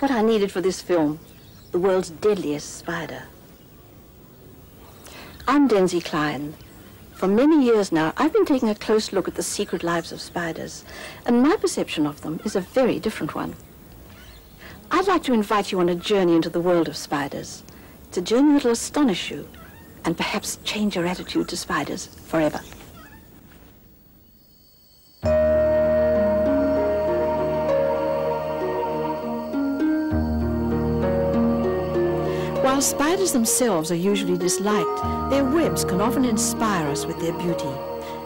what I needed for this film, the world's deadliest spider. I'm Densey Clyne. For many years now, I've been taking a close look at the secret lives of spiders, and my perception of them is a very different one. I'd like to invite you on a journey into the world of spiders. It's a journey that'll astonish you and perhaps change your attitude to spiders forever. While spiders themselves are usually disliked, their webs can often inspire us with their beauty,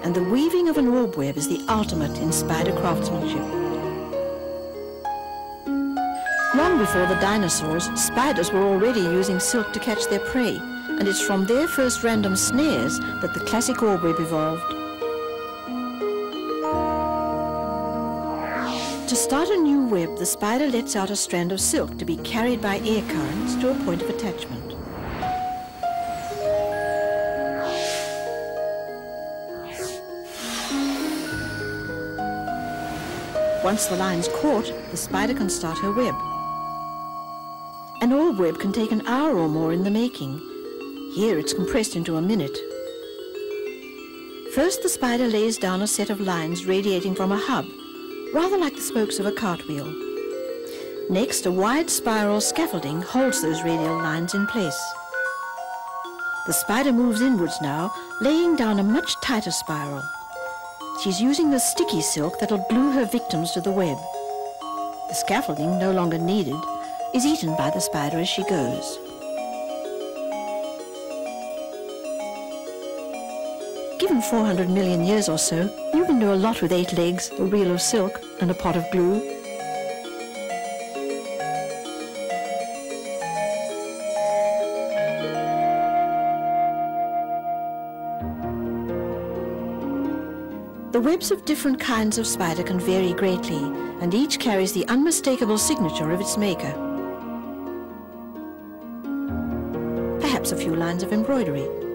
and the weaving of an orb web is the ultimate in spider craftsmanship. Long before the dinosaurs, spiders were already using silk to catch their prey, and it's from their first random snares that the classic orb web evolved. Start a new web, the spider lets out a strand of silk to be carried by air currents to a point of attachment. Once the line's caught, the spider can start her web. An orb web can take an hour or more in the making. Here it's compressed into a minute. First the spider lays down a set of lines radiating from a hub rather like the spokes of a cartwheel. Next, a wide spiral scaffolding holds those radial lines in place. The spider moves inwards now, laying down a much tighter spiral. She's using the sticky silk that'll glue her victims to the web. The scaffolding, no longer needed, is eaten by the spider as she goes. Given 400 million years or so, you can do a lot with eight legs, a reel of silk, and a pot of glue. The webs of different kinds of spider can vary greatly, and each carries the unmistakable signature of its maker. Perhaps a few lines of embroidery.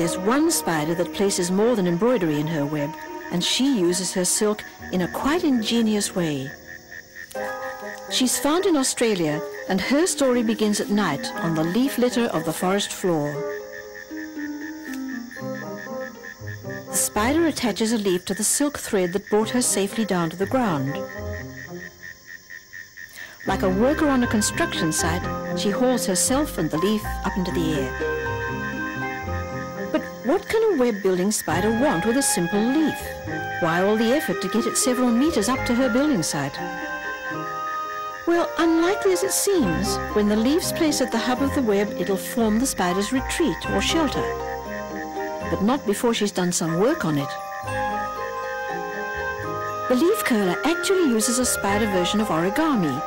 There's one spider that places more than embroidery in her web, and she uses her silk in a quite ingenious way. She's found in Australia, and her story begins at night on the leaf litter of the forest floor. The spider attaches a leaf to the silk thread that brought her safely down to the ground. Like a worker on a construction site, she hauls herself and the leaf up into the air. What can a web building spider want with a simple leaf? Why all the effort to get it several meters up to her building site? Well, unlikely as it seems, when the leaf's placed at the hub of the web, it'll form the spider's retreat or shelter. But not before she's done some work on it. The leaf curler actually uses a spider version of origami,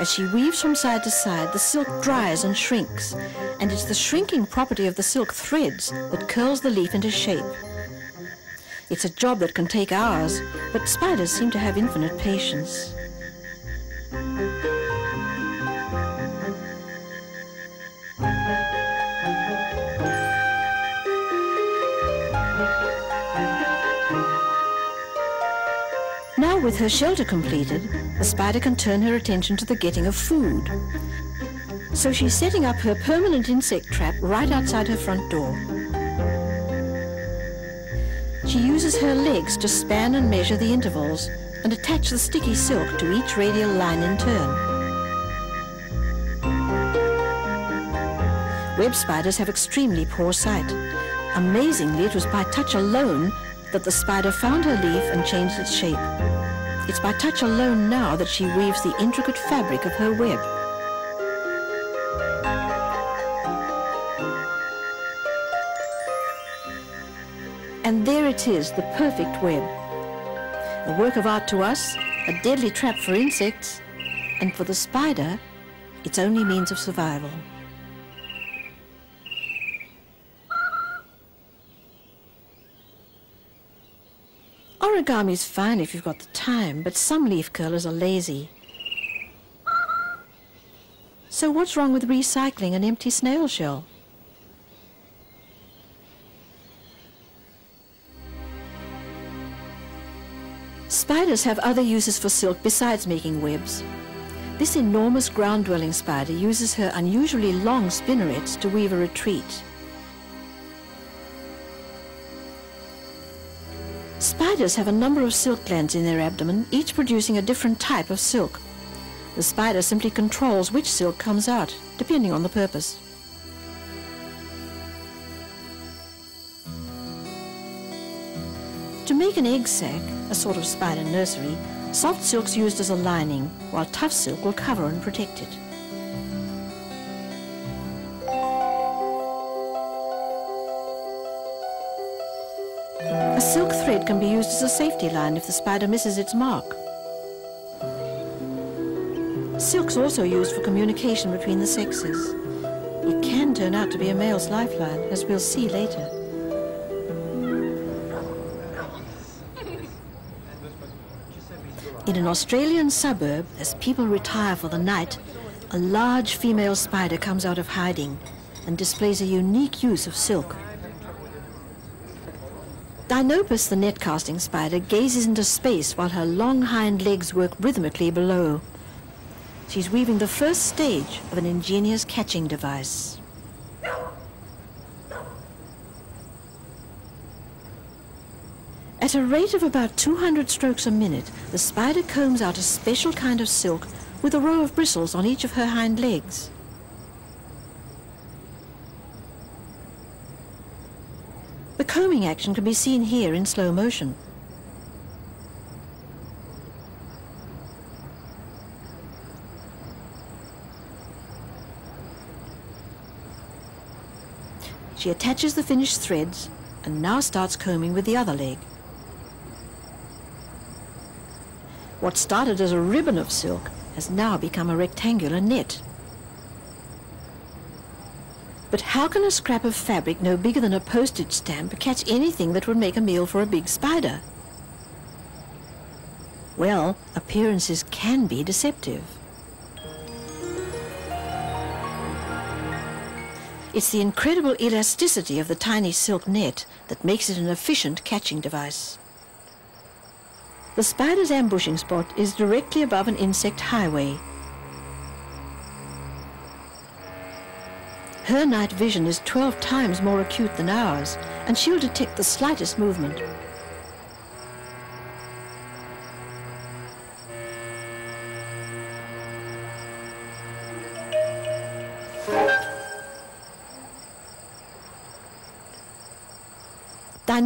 as she weaves from side to side, the silk dries and shrinks, and it's the shrinking property of the silk threads that curls the leaf into shape. It's a job that can take hours, but spiders seem to have infinite patience. Now with her shelter completed, the spider can turn her attention to the getting of food. So she's setting up her permanent insect trap right outside her front door. She uses her legs to span and measure the intervals and attach the sticky silk to each radial line in turn. Web spiders have extremely poor sight. Amazingly, it was by touch alone that the spider found her leaf and changed its shape. It's by touch alone now that she weaves the intricate fabric of her web. It is, the perfect web. A work of art to us, a deadly trap for insects, and for the spider, its only means of survival. Origami's fine if you've got the time, but some leaf curlers are lazy. So So what's wrong with recycling an empty snail shell? Spiders have other uses for silk besides making webs. This enormous ground-dwelling spider uses her unusually long spinnerets to weave a retreat. Spiders have a number of silk glands in their abdomen, each producing a different type of silk. The spider simply controls which silk comes out, depending on the purpose. To make an egg sac, a sort of spider nursery, soft silk's used as a lining, while tough silk will cover and protect it. A silk thread can be used as a safety line if the spider misses its mark. Silk's also used for communication between the sexes. It can turn out to be a male's lifeline, as we'll see later. In an Australian suburb, as people retire for the night, a large female spider comes out of hiding and displays a unique use of silk. Deinopis, the net casting spider, gazes into space while her long hind legs work rhythmically below. She's weaving the first stage of an ingenious catching device. At a rate of about 200 strokes a minute, the spider combs out a special kind of silk with a row of bristles on each of her hind legs. The combing action can be seen here in slow motion. She attaches the finished threads and now starts combing with the other leg. What started as a ribbon of silk has now become a rectangular net. But how can a scrap of fabric no bigger than a postage stamp catch anything that would make a meal for a big spider? Well, appearances can be deceptive. It's the incredible elasticity of the tiny silk net that makes it an efficient catching device. The spider's ambushing spot is directly above an insect highway. Her night vision is 12 times more acute than ours, and she'll detect the slightest movement.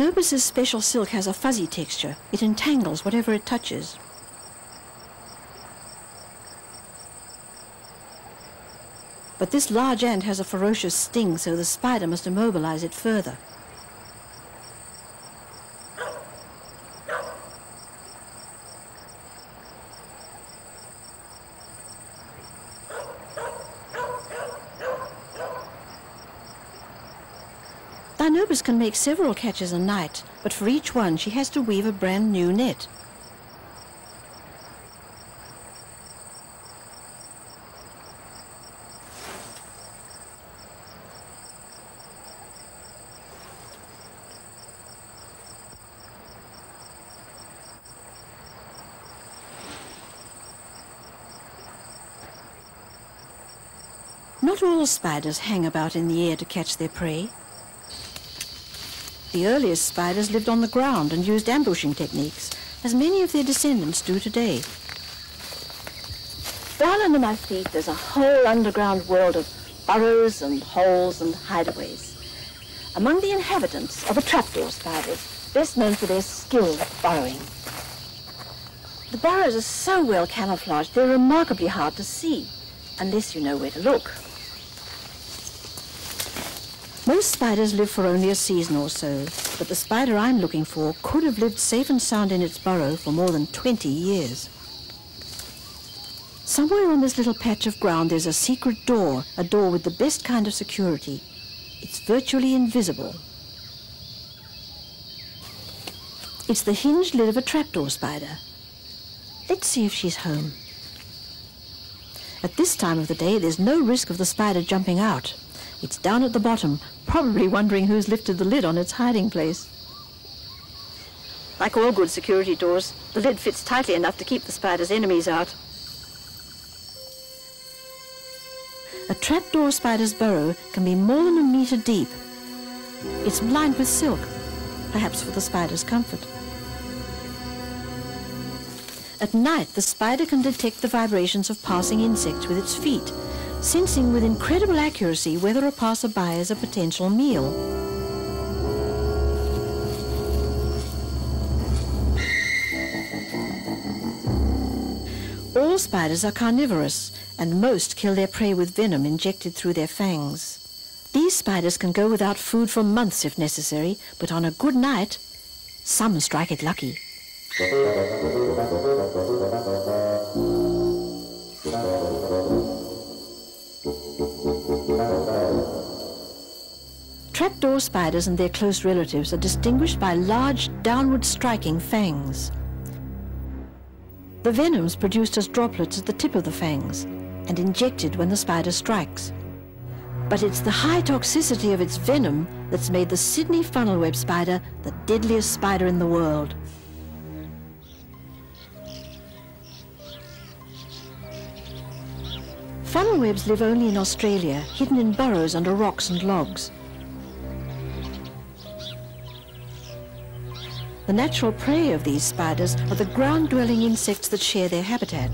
Deinopis's special silk has a fuzzy texture. It entangles whatever it touches. But this large ant has a ferocious sting, so the spider must immobilize it further. Deinopis can make several catches a night, but for each one she has to weave a brand new net. Not all spiders hang about in the air to catch their prey. The earliest spiders lived on the ground and used ambushing techniques, as many of their descendants do today. Down under my feet, there's a whole underground world of burrows and holes and hideaways. Among the inhabitants are the trapdoor spiders, best known for their skill at burrowing. The burrows are so well camouflaged, they're remarkably hard to see, unless you know where to look. Most spiders live for only a season or so, but the spider I'm looking for could have lived safe and sound in its burrow for more than 20 years. Somewhere on this little patch of ground there's a secret door, a door with the best kind of security. It's virtually invisible. It's the hinged lid of a trapdoor spider. Let's see if she's home. At this time of the day, there's no risk of the spider jumping out. It's down at the bottom, probably wondering who's lifted the lid on its hiding place. Like all good security doors, the lid fits tightly enough to keep the spider's enemies out. A trapdoor spider's burrow can be more than a metre deep. It's lined with silk, perhaps for the spider's comfort. At night, the spider can detect the vibrations of passing insects with its feet, sensing with incredible accuracy whether a passerby is a potential meal. All spiders are carnivorous, and most kill their prey with venom injected through their fangs. These spiders can go without food for months if necessary, but on a good night, some strike it lucky. Trapdoor spiders and their close relatives are distinguished by large, downward striking fangs. The venom's produced as droplets at the tip of the fangs and injected when the spider strikes. But it's the high toxicity of its venom that's made the Sydney funnel web spider the deadliest spider in the world. Funnel webs live only in Australia, hidden in burrows under rocks and logs. The natural prey of these spiders are the ground-dwelling insects that share their habitat.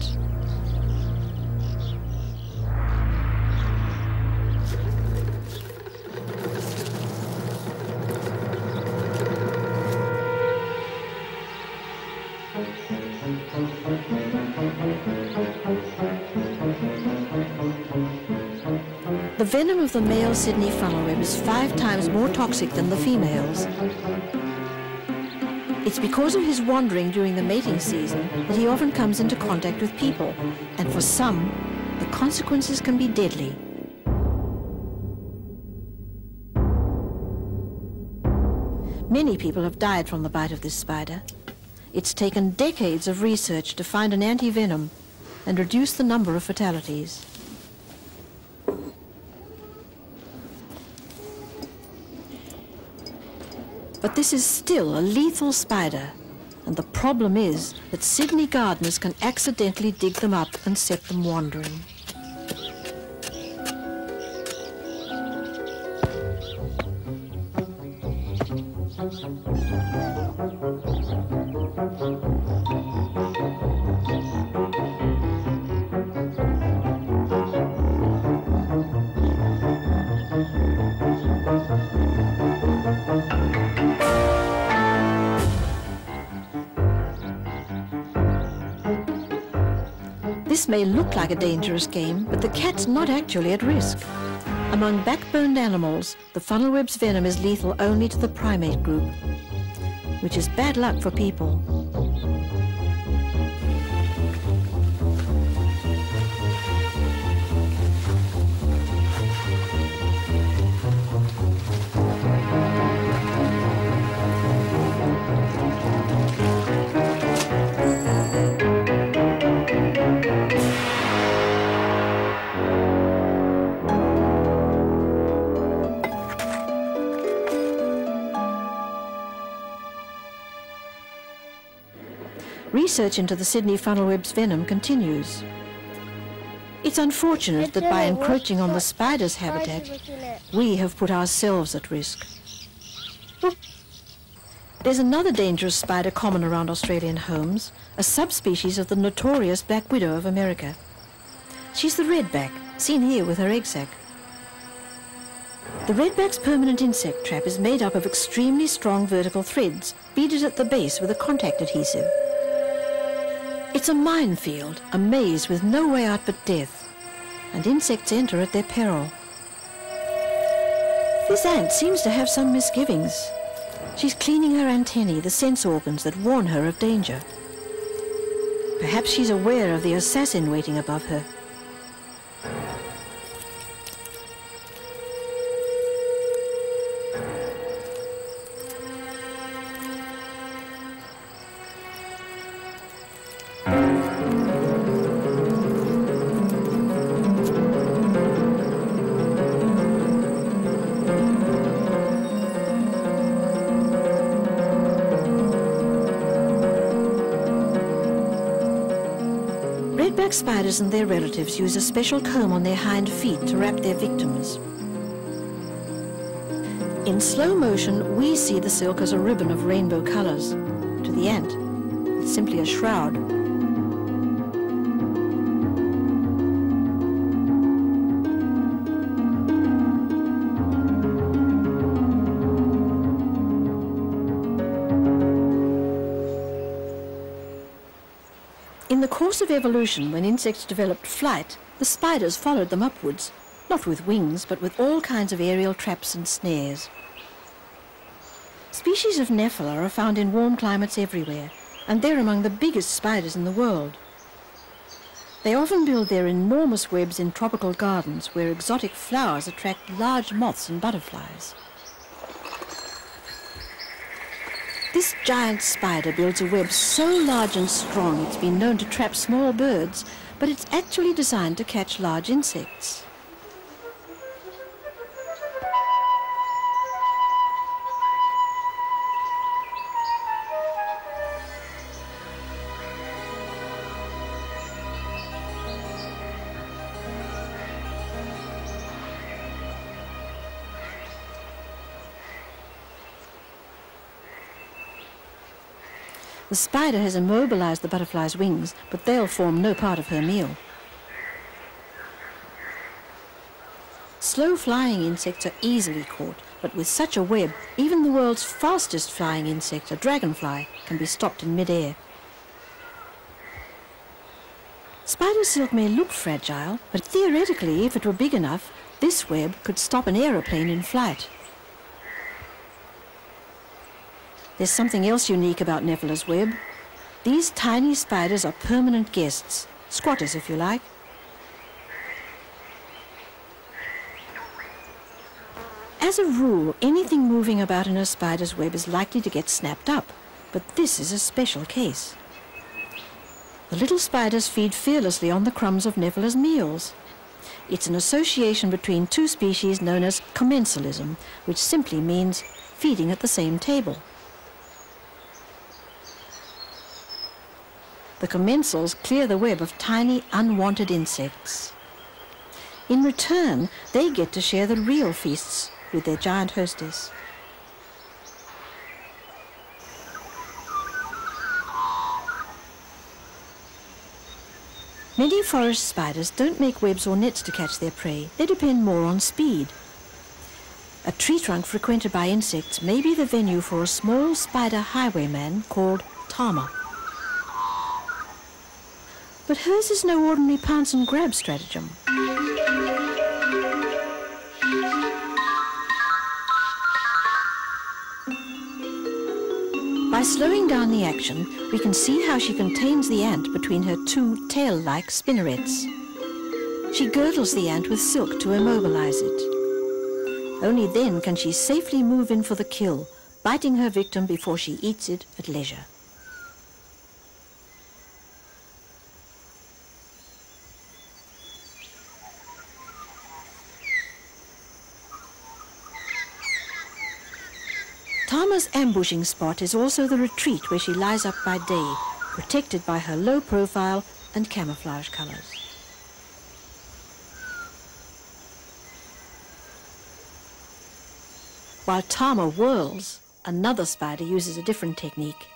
The venom of the male Sydney funnelweb is five times more toxic than the female's. It's because of his wandering during the mating season that he often comes into contact with people, and for some, the consequences can be deadly. Many people have died from the bite of this spider. It's taken decades of research to find an anti-venom and reduce the number of fatalities. But this is still a lethal spider, and the problem is that Sydney gardeners can accidentally dig them up and set them wandering. May look like a dangerous game, but the cat's not actually at risk. Among backboned animals, the funnel web's venom is lethal only to the primate group, which is bad luck for people. Research into the Sydney funnelweb's venom continues. It's unfortunate that by encroaching on the spider's habitat, we have put ourselves at risk. There's another dangerous spider common around Australian homes, a subspecies of the notorious black widow of America. She's the redback, seen here with her egg sac. The redback's permanent insect trap is made up of extremely strong vertical threads, beaded at the base with a contact adhesive. It's a minefield, a maze with no way out but death, and insects enter at their peril. This ant seems to have some misgivings. She's cleaning her antennae, the sense organs that warn her of danger. Perhaps she's aware of the assassin waiting above her. Spiders and their relatives use a special comb on their hind feet to wrap their victims. In slow motion, we see the silk as a ribbon of rainbow colors. To the ant, it's simply a shroud. The course of evolution, when insects developed flight, the spiders followed them upwards, not with wings, but with all kinds of aerial traps and snares. Species of Nephila are found in warm climates everywhere, and they're among the biggest spiders in the world. They often build their enormous webs in tropical gardens where exotic flowers attract large moths and butterflies. This giant spider builds a web so large and strong it's been known to trap small birds, but it's actually designed to catch large insects. The spider has immobilized the butterfly's wings, but they'll form no part of her meal. Slow flying insects are easily caught, but with such a web, even the world's fastest flying insect, a dragonfly, can be stopped in midair. Spider silk may look fragile, but theoretically, if it were big enough, this web could stop an aeroplane in flight. There's something else unique about Nephila's web. These tiny spiders are permanent guests, squatters if you like. As a rule, anything moving about in a spider's web is likely to get snapped up, but this is a special case. The little spiders feed fearlessly on the crumbs of Nephila's meals. It's an association between two species known as commensalism, which simply means feeding at the same table. The commensals clear the web of tiny, unwanted insects. In return, they get to share the real feasts with their giant hostess. Many forest spiders don't make webs or nets to catch their prey. They depend more on speed. A tree trunk frequented by insects may be the venue for a small spider highwayman called Tama. But hers is no ordinary pounce and grab stratagem. By slowing down the action, we can see how she contains the ant between her two tail-like spinnerets. She girdles the ant with silk to immobilize it. Only then can she safely move in for the kill, biting her victim before she eats it at leisure. Ambushing spot is also the retreat where she lies up by day, protected by her low profile and camouflage colors. While Tama whirls, another spider uses a different technique.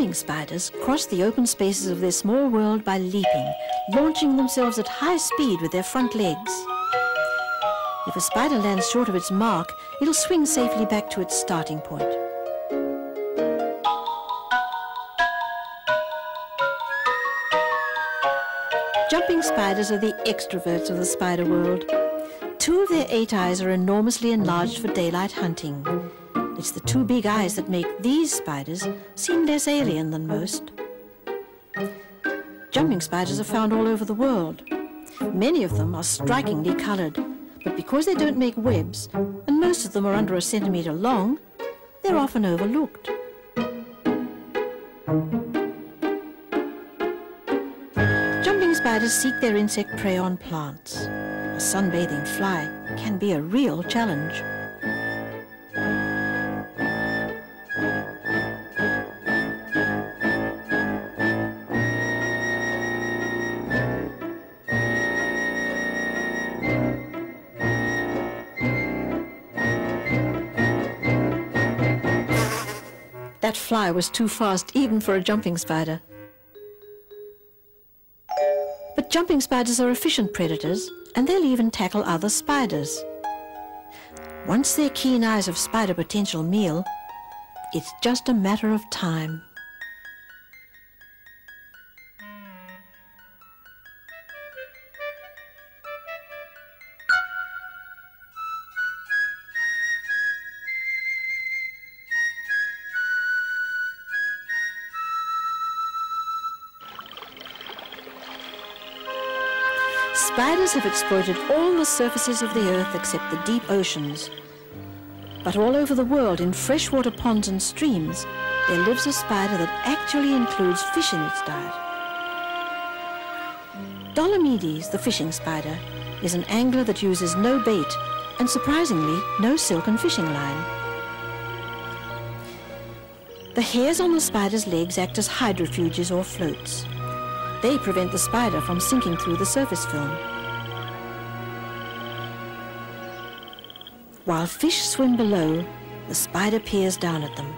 Jumping spiders cross the open spaces of their small world by leaping, launching themselves at high speed with their front legs. If a spider lands short of its mark, it'll swing safely back to its starting point. Jumping spiders are the extroverts of the spider world. Two of their eight eyes are enormously enlarged for daylight hunting. It's the two big eyes that make these spiders seem less alien than most. Jumping spiders are found all over the world. Many of them are strikingly colored, but because they don't make webs, and most of them are under a centimeter long, they're often overlooked. Jumping spiders seek their insect prey on plants. A sunbathing fly can be a real challenge. Fly was too fast even for a jumping spider. But jumping spiders are efficient predators and they'll even tackle other spiders. Once their keen eyes of spider potential meal, it's just a matter of time. Spiders have exploited all the surfaces of the earth except the deep oceans. But all over the world, in freshwater ponds and streams, there lives a spider that actually includes fish in its diet. Dolomedes, the fishing spider, is an angler that uses no bait and surprisingly no silken fishing line. The hairs on the spider's legs act as hydrofuges or floats. They prevent the spider from sinking through the surface film. While fish swim below, the spider peers down at them.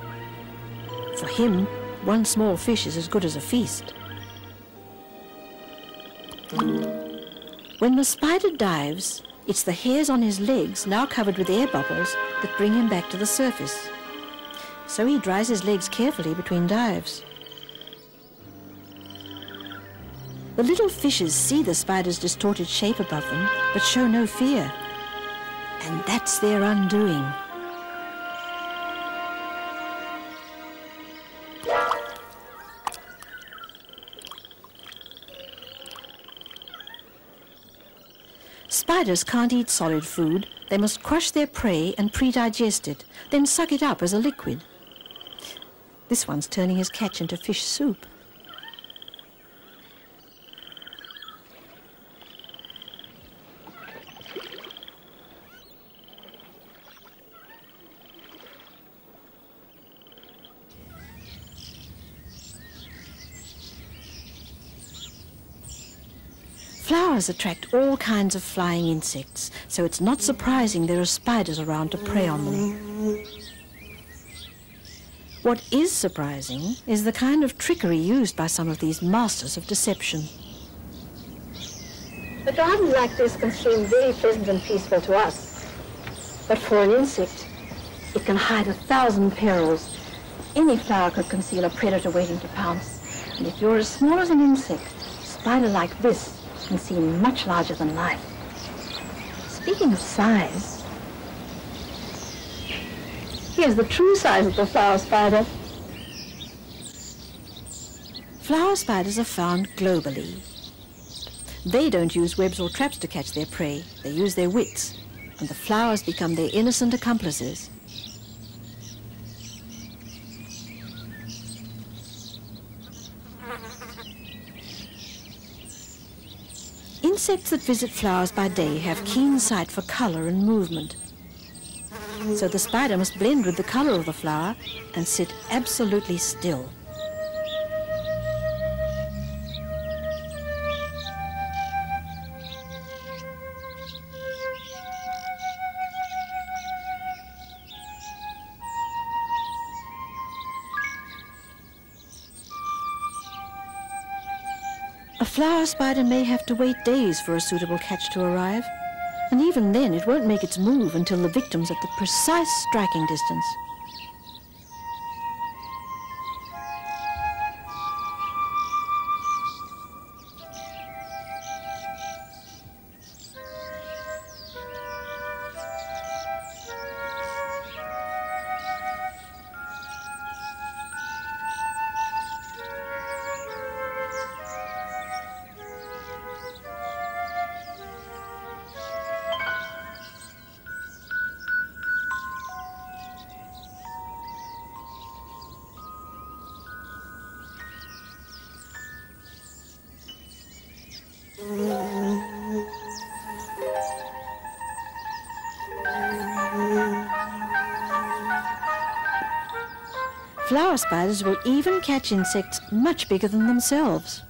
For him, one small fish is as good as a feast. When the spider dives, it's the hairs on his legs, now covered with air bubbles, that bring him back to the surface. So he dries his legs carefully between dives. The little fishes see the spider's distorted shape above them, but show no fear. And that's their undoing. Spiders can't eat solid food. They must crush their prey and pre-digest it, then suck it up as a liquid. This one's turning his catch into fish soup. Flowers attract all kinds of flying insects, so it's not surprising there are spiders around to prey on them. What is surprising is the kind of trickery used by some of these masters of deception. A garden like this can seem very pleasant and peaceful to us, but for an insect, it can hide a thousand perils. Any flower could conceal a predator waiting to pounce, and if you're as small as an insect, spider like this can seem much larger than life. Speaking of size, here's the true size of the flower spider. Flower spiders are found globally. They don't use webs or traps to catch their prey. They use their wits, and the flowers become their innocent accomplices. Insects that visit flowers by day have keen sight for color and movement. So the spider must blend with the color of the flower and sit absolutely still. Flower spider may have to wait days for a suitable catch to arrive. And even then, it won't make its move until the victim's at the precise striking distance. Flower spiders will even catch insects much bigger than themselves.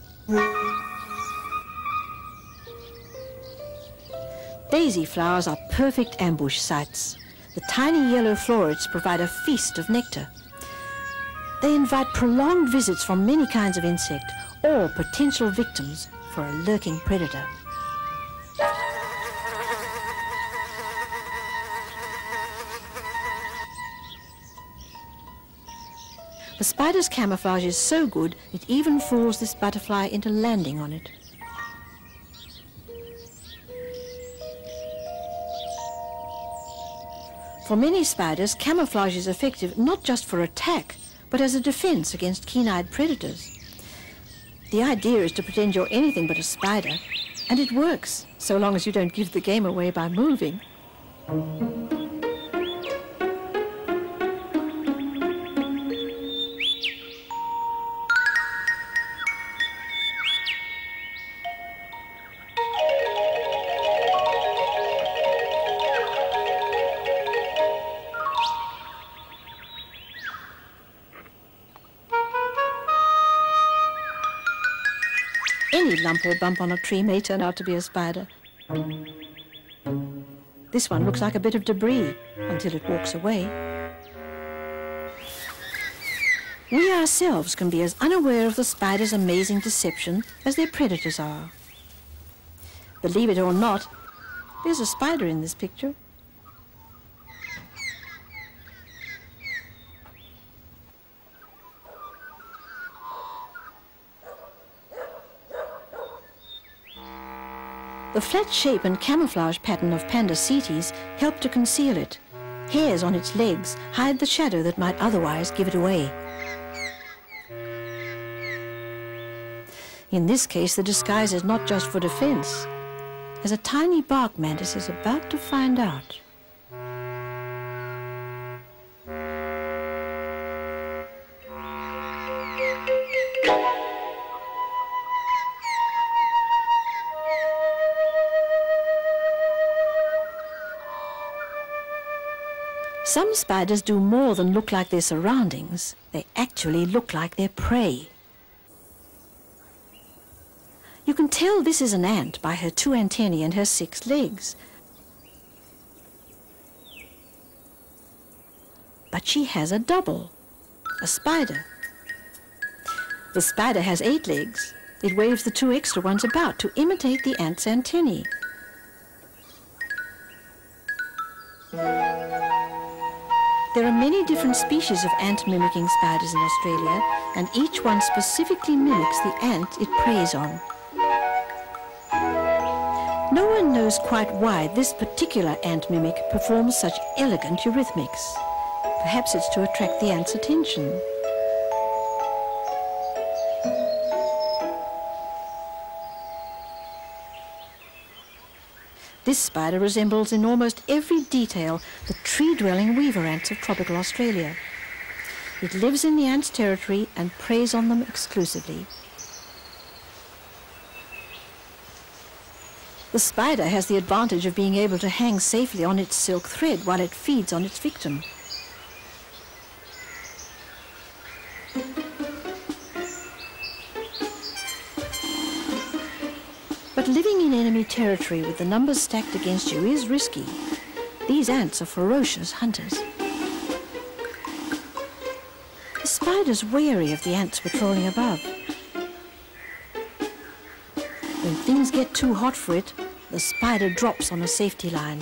Daisy flowers are perfect ambush sites. The tiny yellow florets provide a feast of nectar. They invite prolonged visits from many kinds of insect or potential victims for a lurking predator. Spider's camouflage is so good it even fools this butterfly into landing on it. For many spiders, camouflage is effective not just for attack, but as a defense against keen-eyed predators. The idea is to pretend you're anything but a spider, and it works, so long as you don't give the game away by moving. Any lump or bump on a tree may turn out to be a spider. This one looks like a bit of debris until it walks away. We ourselves can be as unaware of the spider's amazing deception as their predators are. Believe it or not, there's a spider in this picture. The flat shape and camouflage pattern of Pandercetes help to conceal it. Hairs on its legs hide the shadow that might otherwise give it away. In this case, the disguise is not just for defense, as a tiny bark mantis is about to find out. Some spiders do more than look like their surroundings. They actually look like their prey. You can tell this is an ant by her two antennae and her six legs. But she has a double, a spider. The spider has eight legs. It waves the two extra ones about to imitate the ant's antennae. There are many different species of ant mimicking spiders in Australia, and each one specifically mimics the ant it preys on. No one knows quite why this particular ant mimic performs such elegant eurythmics. Perhaps it's to attract the ant's attention. This spider resembles in almost every detail the tree-dwelling weaver ants of tropical Australia. It lives in the ants' territory and preys on them exclusively. The spider has the advantage of being able to hang safely on its silk thread while it feeds on its victim. Territory with the numbers stacked against you is risky. These ants are ferocious hunters. The spider's wary of the ants patrolling above. When things get too hot for it, the spider drops on a safety line.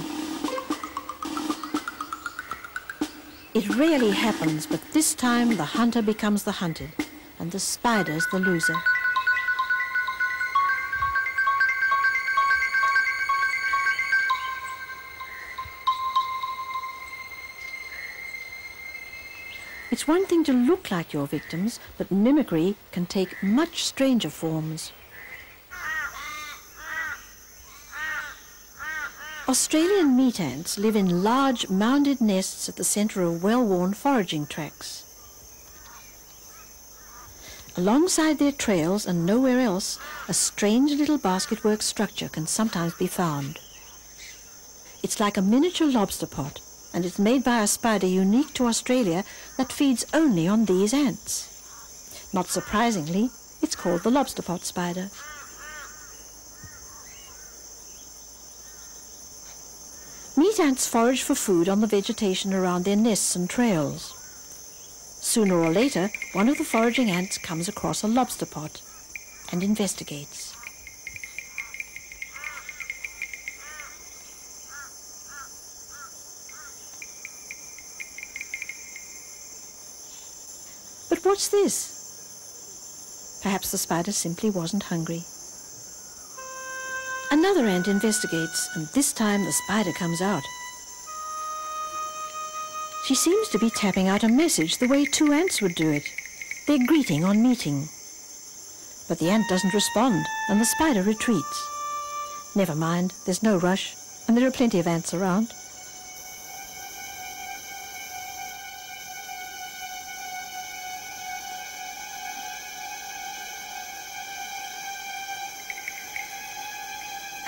It rarely happens, but this time the hunter becomes the hunted, and the spider's the loser. It's one thing to look like your victims, but mimicry can take much stranger forms. Australian meat ants live in large mounded nests at the centre of well-worn foraging tracks. Alongside their trails and nowhere else, a strange little basketwork structure can sometimes be found. It's like a miniature lobster pot, and it's made by a spider unique to Australia that feeds only on these ants. Not surprisingly, it's called the lobster pot spider. Meat ants forage for food on the vegetation around their nests and trails. Sooner or later, one of the foraging ants comes across a lobster pot and investigates. But what's this? Perhaps the spider simply wasn't hungry. Another ant investigates, and this time the spider comes out. She seems to be tapping out a message the way two ants would do it. They're greeting on meeting. But the ant doesn't respond, and the spider retreats. Never mind, there's no rush, and there are plenty of ants around.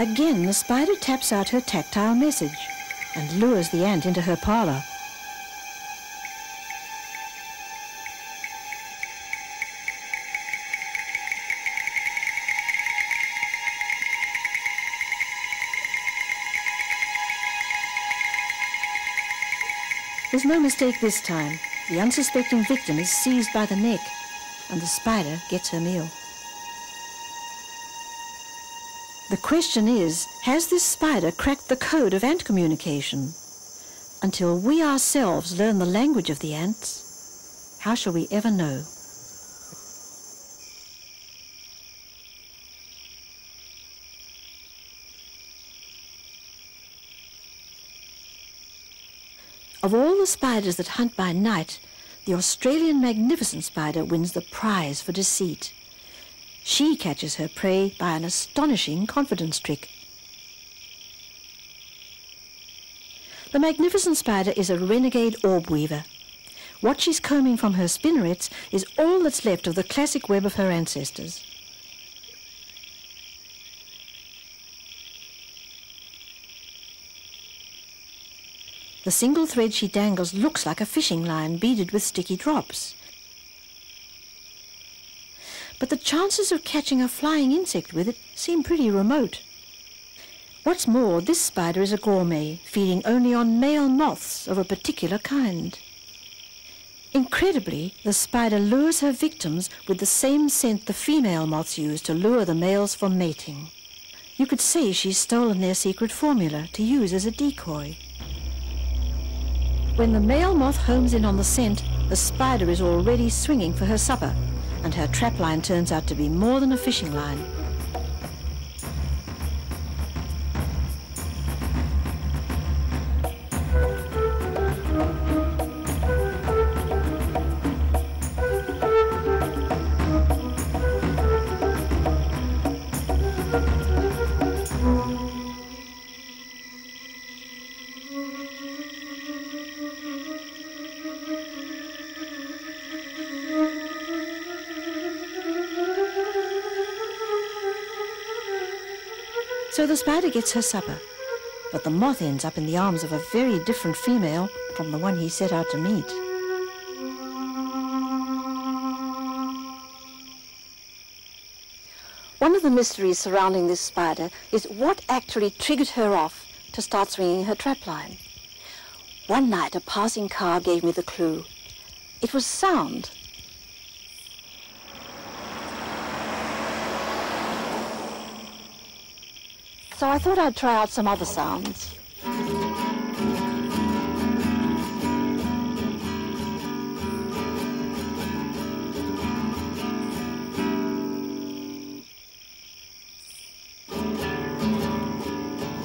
Again, the spider taps out her tactile message and lures the ant into her parlor. There's no mistake this time. The unsuspecting victim is seized by the neck and the spider gets her meal. The question is, has this spider cracked the code of ant communication? Until we ourselves learn the language of the ants, how shall we ever know? Of all the spiders that hunt by night, the Australian magnificent spider wins the prize for deceit. She catches her prey by an astonishing confidence trick. The magnificent spider is a renegade orb weaver. What she's combing from her spinnerets is all that's left of the classic web of her ancestors. The single thread she dangles looks like a fishing line beaded with sticky drops but the chances of catching a flying insect with it seem pretty remote. What's more, this spider is a gourmet, feeding only on male moths of a particular kind. Incredibly, the spider lures her victims with the same scent the female moths use to lure the males for mating. You could say she's stolen their secret formula to use as a decoy. When the male moth homes in on the scent, the spider is already swinging for her supper, and her trapline turns out to be more than a fishing line. So the spider gets her supper, but the moth ends up in the arms of a very different female from the one he set out to meet. One of the mysteries surrounding this spider is what actually triggered her off to start swinging her trapline. One night a passing car gave me the clue. It was sound. So I thought I'd try out some other sounds.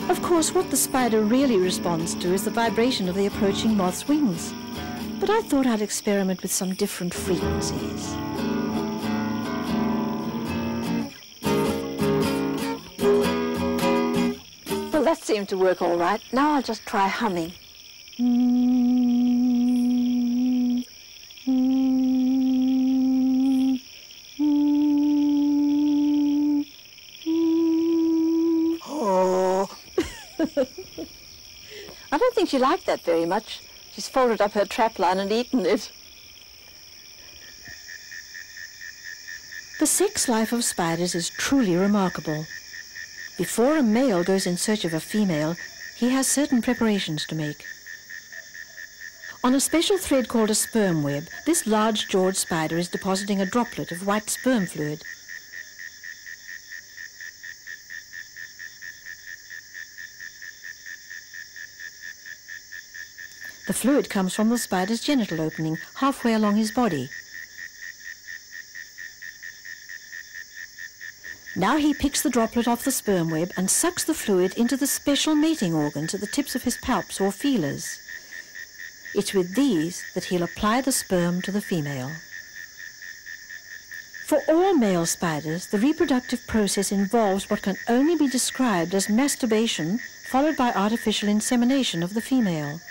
Of course, what the spider really responds to is the vibration of the approaching moth's wings. But I thought I'd experiment with some different frequencies. Seemed to work all right. Now I'll just try humming. Oh. I don't think she liked that very much. She's folded up her trap line and eaten it. The sex life of spiders is truly remarkable. Before a male goes in search of a female, he has certain preparations to make. On a special thread called a sperm web, this large-jawed spider is depositing a droplet of white sperm fluid. The fluid comes from the spider's genital opening halfway along his body. Now he picks the droplet off the sperm web and sucks the fluid into the special mating organs at the tips of his palps or feelers. It's with these that he'll apply the sperm to the female. For all male spiders, the reproductive process involves what can only be described as masturbation followed by artificial insemination of the female.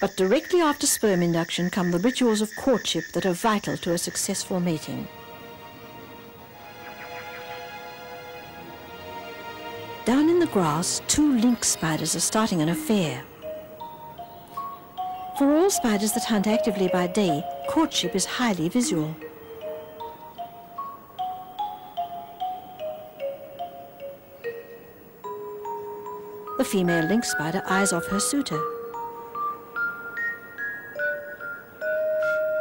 But directly after sperm induction come the rituals of courtship that are vital to a successful mating. Grass, two lynx spiders are starting an affair. For all spiders that hunt actively by day, courtship is highly visual. The female lynx spider eyes off her suitor.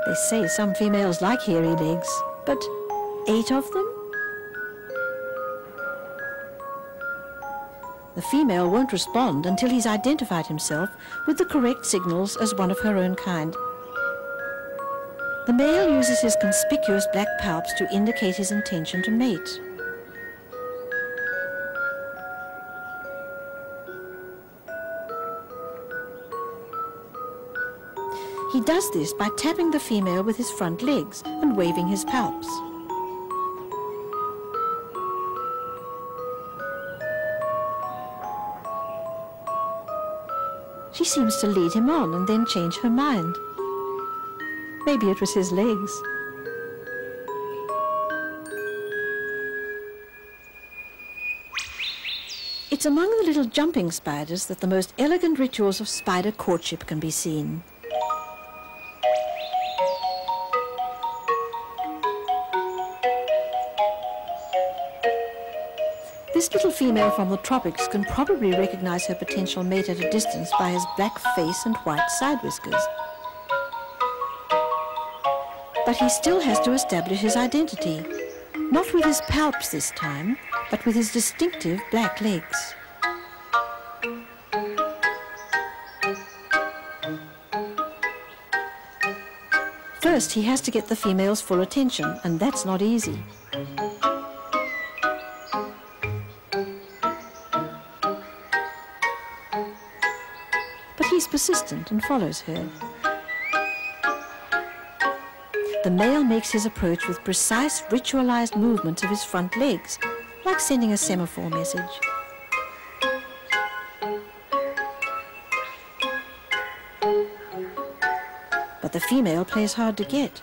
They say some females like hairy legs, but eight of them? The female won't respond until he's identified himself with the correct signals as one of her own kind. The male uses his conspicuous black palps to indicate his intention to mate. He does this by tapping the female with his front legs and waving his palps. Seems to lead him on and then change her mind. Maybe it was his legs. It's among the little jumping spiders that the most elegant rituals of spider courtship can be seen. Female from the tropics can probably recognize her potential mate at a distance by his black face and white side whiskers. But he still has to establish his identity, not with his palps this time, but with his distinctive black legs. First, he has to get the female's full attention, and that's not easy. Persistent and follows her. The male makes his approach with precise ritualized movements of his front legs, like sending a semaphore message. But the female plays hard to get.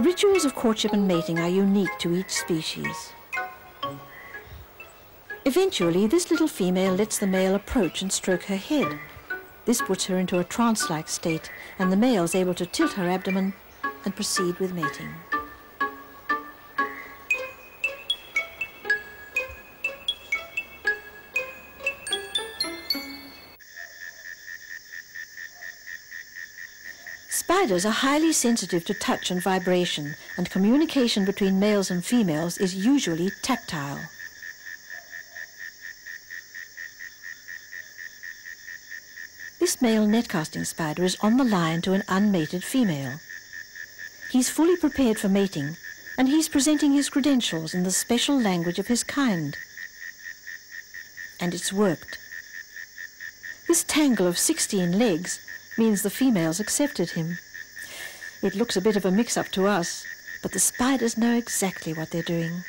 The rituals of courtship and mating are unique to each species. Eventually, this little female lets the male approach and stroke her head. This puts her into a trance-like state, and the male is able to tilt her abdomen and proceed with mating. Spiders are highly sensitive to touch and vibration, and communication between males and females is usually tactile. This male netcasting spider is on the line to an unmated female. He's fully prepared for mating, and he's presenting his credentials in the special language of his kind. And it's worked. This tangle of 16 legs means the females accepted him. It looks a bit of a mix-up to us, but the spiders know exactly what they're doing.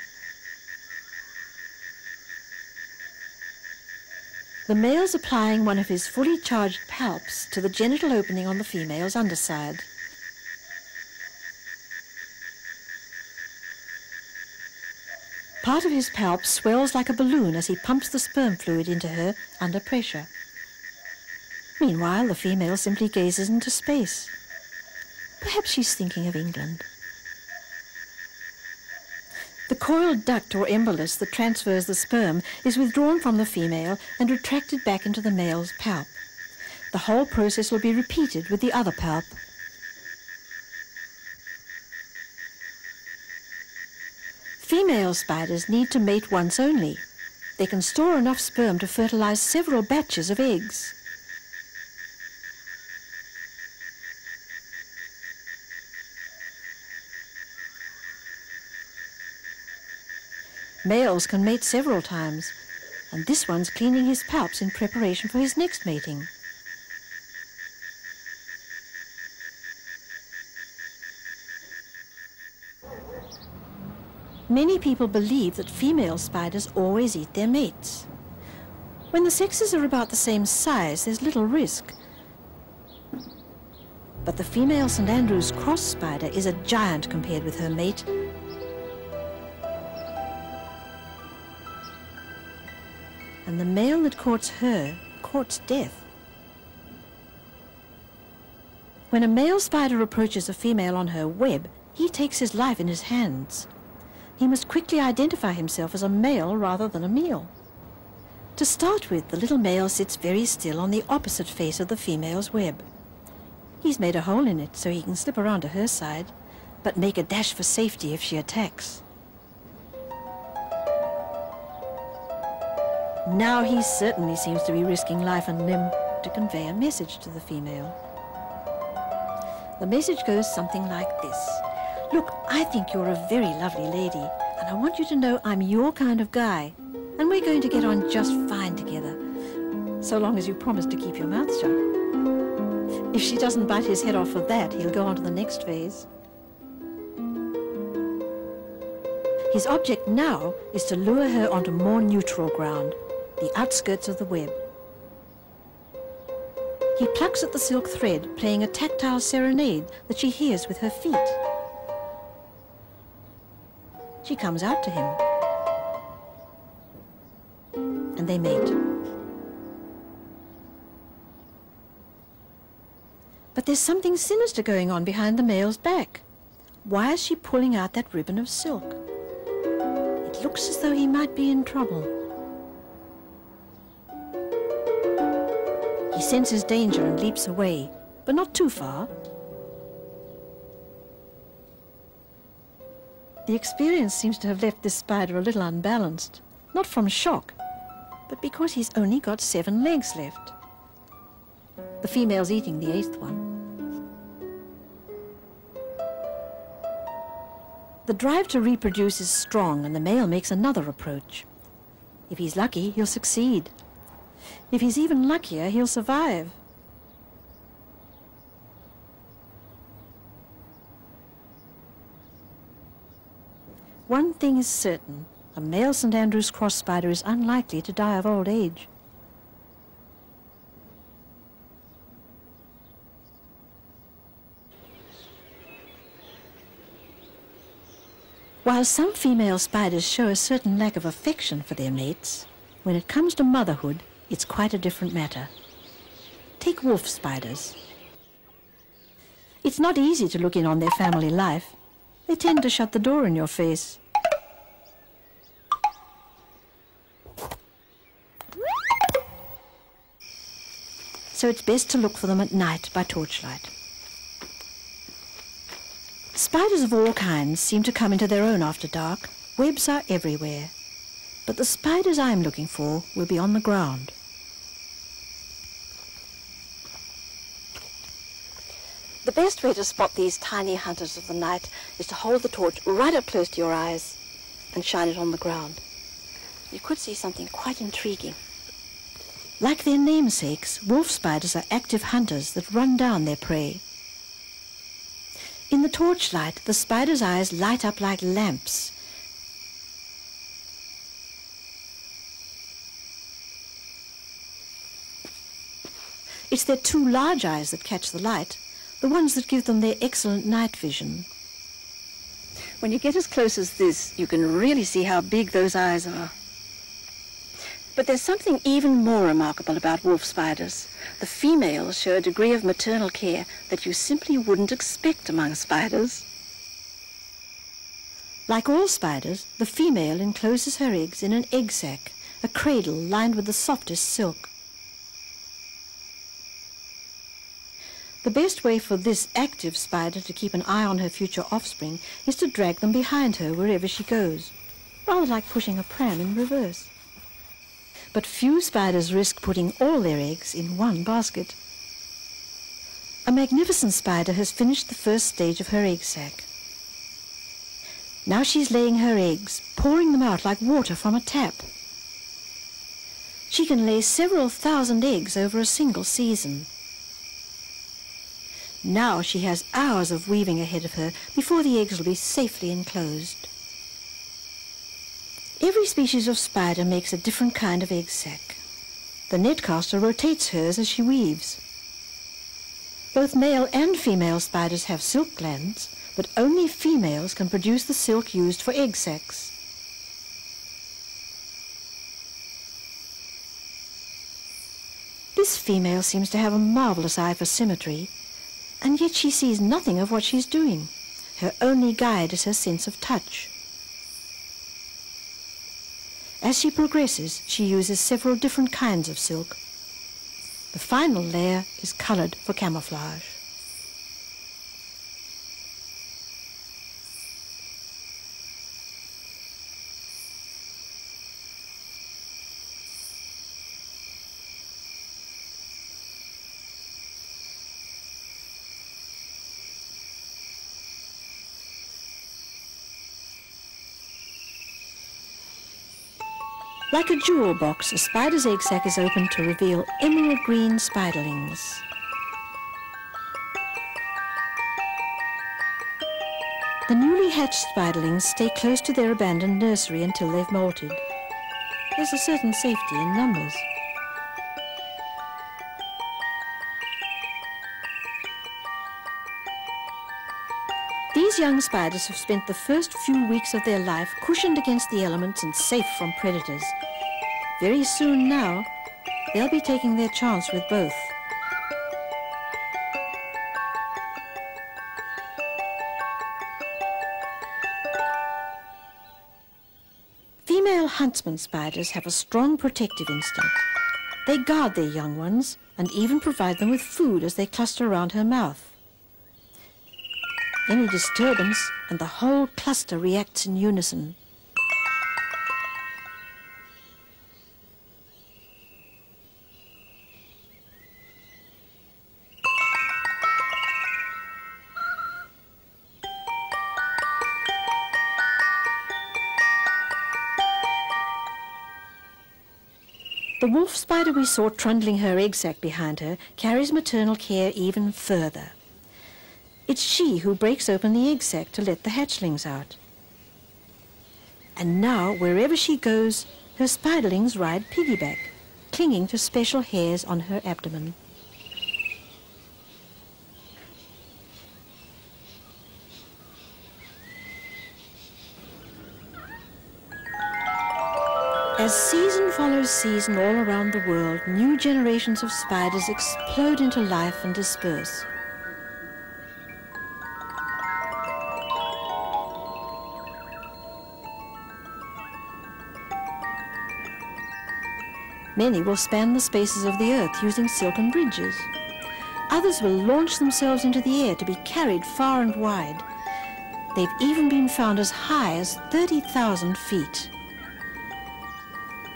The male's applying one of his fully charged palps to the genital opening on the female's underside. Part of his palp swells like a balloon as he pumps the sperm fluid into her under pressure. Meanwhile, the female simply gazes into space. Perhaps she's thinking of England. The coiled duct or embolus that transfers the sperm is withdrawn from the female and retracted back into the male's palp. The whole process will be repeated with the other palp. Female spiders need to mate once only. They can store enough sperm to fertilize several batches of eggs. Males can mate several times, and this one's cleaning his palps in preparation for his next mating. Many people believe that female spiders always eat their mates. When the sexes are about the same size, there's little risk. But the female St. Andrew's cross spider is a giant compared with her mate. Courts her courts death. When a male spider approaches a female on her web, he takes his life in his hands he must quickly identify himself as a male rather than a male. To start with, the little male sits very still on the opposite face of the female's web. He's made a hole in it so he can slip around to her side, but make a dash for safety if she attacks. Now he certainly seems to be risking life and limb to convey a message to the female. The message goes something like this. Look, I think you're a very lovely lady, and I want you to know I'm your kind of guy, and we're going to get on just fine together, so long as you promise to keep your mouth shut. If she doesn't bite his head off for that, he'll go on to the next phase. His object now is to lure her onto more neutral ground, the outskirts of the web. He plucks at the silk thread, playing a tactile serenade that she hears with her feet. She comes out to him. And they mate. But there's something sinister going on behind the male's back. Why is she pulling out that ribbon of silk? It looks as though he might be in trouble. Senses danger and leaps away, but not too far. The experience seems to have left this spider a little unbalanced, not from shock, but because he's only got seven legs left. The female's eating the eighth one. The drive to reproduce is strong and the male makes another approach. If he's lucky, he'll succeed. If he's even luckier, he'll survive. One thing is certain, a male St. Andrew's cross spider is unlikely to die of old age. While some female spiders show a certain lack of affection for their mates, when it comes to motherhood, it's quite a different matter. Take wolf spiders. It's not easy to look in on their family life. They tend to shut the door in your face. so it's best to look for them at night by torchlight. Spiders of all kinds seem to come into their own after dark. Webs are everywhere. But the spiders I'm looking for will be on the ground. The best way to spot these tiny hunters of the night is to hold the torch right up close to your eyes and shine it on the ground. You could see something quite intriguing. Like their namesakes, wolf spiders are active hunters that run down their prey. In the torchlight, the spider's eyes light up like lamps. It's their two large eyes that catch the light, the ones that give them their excellent night vision. When you get as close as this, you can really see how big those eyes are. But there's something even more remarkable about wolf spiders. The females show a degree of maternal care that you simply wouldn't expect among spiders. Like all spiders, the female encloses her eggs in an egg sac, a cradle lined with the softest silk. The best way for this active spider to keep an eye on her future offspring is to drag them behind her wherever she goes, rather like pushing a pram in reverse. But few spiders risk putting all their eggs in one basket. A magnificent spider has finished the first stage of her egg sac. Now she's laying her eggs, pouring them out like water from a tap. She can lay several thousand eggs over a single season. Now she has hours of weaving ahead of her before the eggs will be safely enclosed. Every species of spider makes a different kind of egg sac. The netcaster rotates hers as she weaves. Both male and female spiders have silk glands, but only females can produce the silk used for egg sacs. This female seems to have a marvelous eye for symmetry and yet she sees nothing of what she's doing. Her only guide is her sense of touch. As she progresses, she uses several different kinds of silk. The final layer is colored for camouflage. Like a jewel box, a spider's egg sac is opened to reveal emerald green spiderlings. The newly hatched spiderlings stay close to their abandoned nursery until they've molted. There's a certain safety in numbers. Young spiders have spent the first few weeks of their life cushioned against the elements and safe from predators. Very soon now, they'll be taking their chance with both. Female huntsman spiders have a strong protective instinct. They guard their young ones and even provide them with food as they cluster around her mouth. Any disturbance and the whole cluster reacts in unison. The wolf spider we saw trundling her egg sac behind her carries maternal care even further. It's she who breaks open the egg sac to let the hatchlings out. And now, wherever she goes, her spiderlings ride piggyback, clinging to special hairs on her abdomen. As season follows season all around the world, new generations of spiders explode into life and disperse. Many will span the spaces of the earth using silken bridges. Others will launch themselves into the air to be carried far and wide. They've even been found as high as 30,000 feet.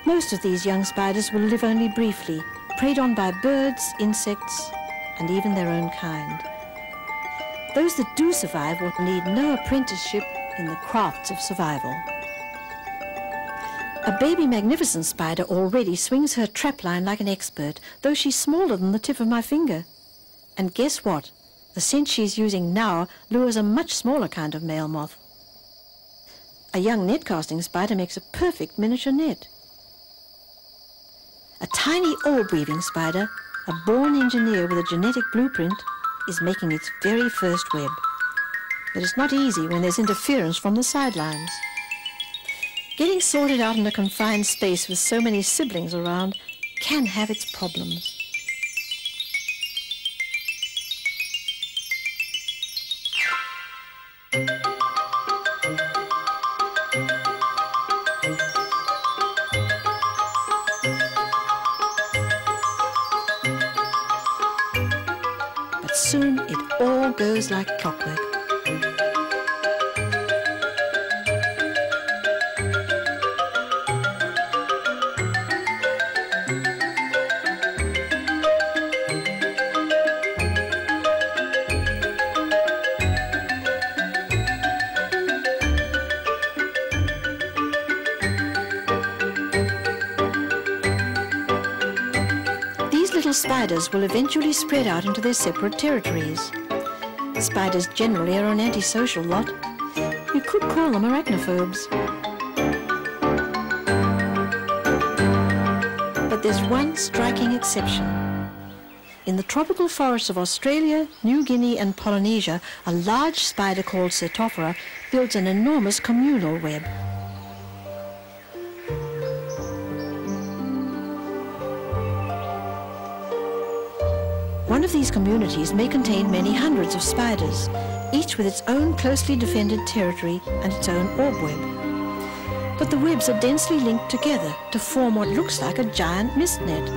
Most of these young spiders will live only briefly, preyed on by birds, insects, and even their own kind. Those that do survive will need no apprenticeship in the crafts of survival. A baby magnificent spider already swings her trapline like an expert, though she's smaller than the tip of my finger. And guess what? The scent she's using now lures a much smaller kind of male moth. A young net casting spider makes a perfect miniature net. A tiny orb weaving spider, a born engineer with a genetic blueprint, is making its very first web. but it's not easy when there's interference from the sidelines. Getting sorted out in a confined space with so many siblings around can have its problems. But soon it all goes like clockwork. Spiders will eventually spread out into their separate territories. Spiders generally are an antisocial lot. You could call them arachnophobes. But there's one striking exception. In the tropical forests of Australia, New Guinea and Polynesia, a large spider called Cyrtophora builds an enormous communal web. These communities may contain many hundreds of spiders, each with its own closely defended territory and its own orb web. But the webs are densely linked together to form what looks like a giant mist net.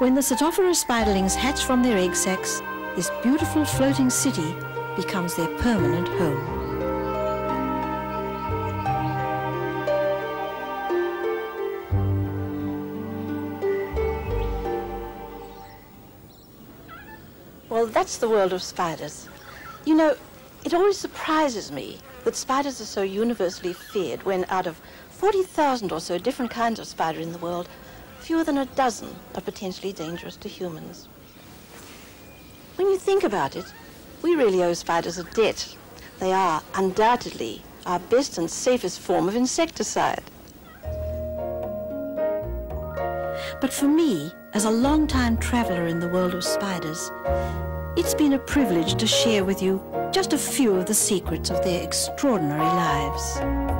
When the Cyrtophora spiderlings hatch from their egg sacs, this beautiful floating city becomes their permanent home. Well, that's the world of spiders. You know, it always surprises me that spiders are so universally feared when out of 40,000 or so different kinds of spider in the world, fewer than a dozen are potentially dangerous to humans. When you think about it, we really owe spiders a debt. They are undoubtedly our best and safest form of insecticide. But for me, as a long-time traveller in the world of spiders, it's been a privilege to share with you just a few of the secrets of their extraordinary lives.